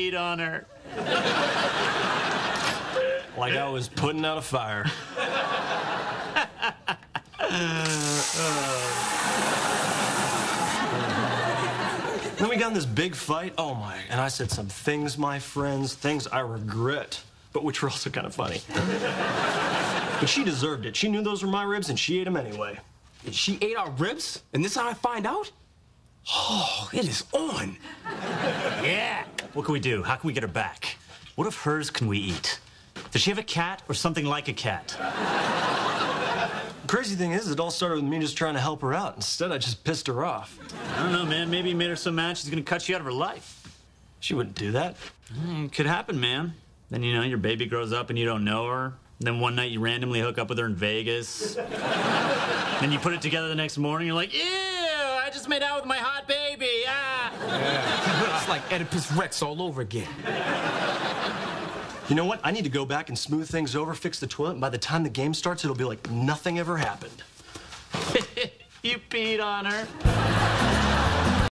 peed on her. Like I was putting out a fire. then we got in this big fight. Oh my. And I said some things, my friends, things I regret, but which were also kind of funny. but she deserved it. She knew those were my ribs and she ate them anyway. She ate our ribs, and this is how I find out? Oh, it is on. Yeah. What can we do? How can we get her back? What of hers can we eat? Does she have a cat or something like a cat? Crazy thing is, it all started with me just trying to help her out. Instead, I just pissed her off. I don't know, man. Maybe you made her so mad she's gonna cut you out of her life. She wouldn't do that. Mm, could happen, man. Then you know your baby grows up and you don't know her. Then one night you randomly hook up with her in Vegas. then you put it together the next morning. You're like, ew! I just made out with my hot baby. Ah. It's like Oedipus Rex all over again. You know what? I need to go back and smooth things over, fix the toilet, and by the time the game starts, it'll be like nothing ever happened. you peed on her.